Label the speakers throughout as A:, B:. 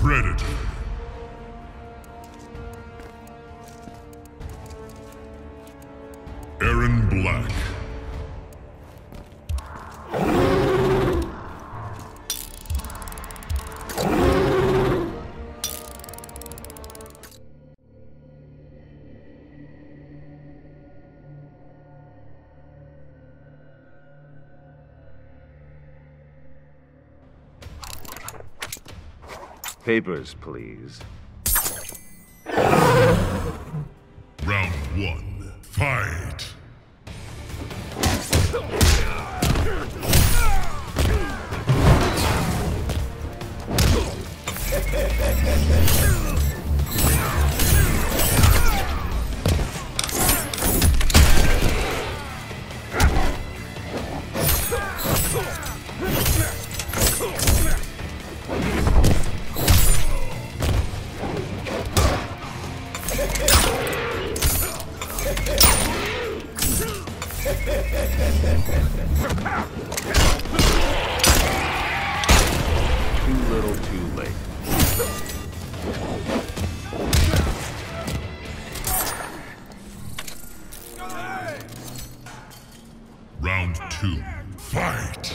A: Predator. Erron Black.
B: Papers, please.
A: Round one. Fight.
B: Too little, too late.
A: Round two. Fight.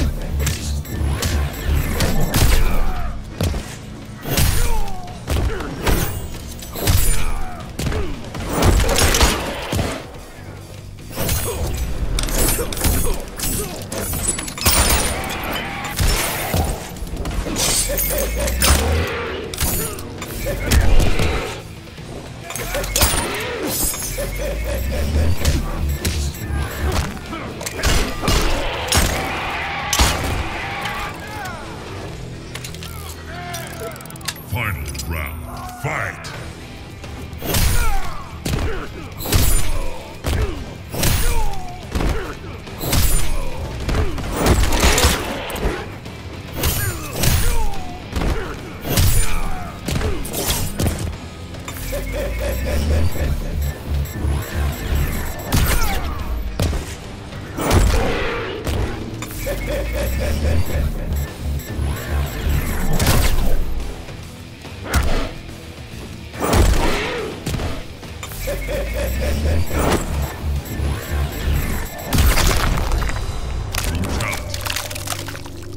A: Final round. Fight.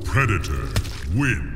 A: Predator win.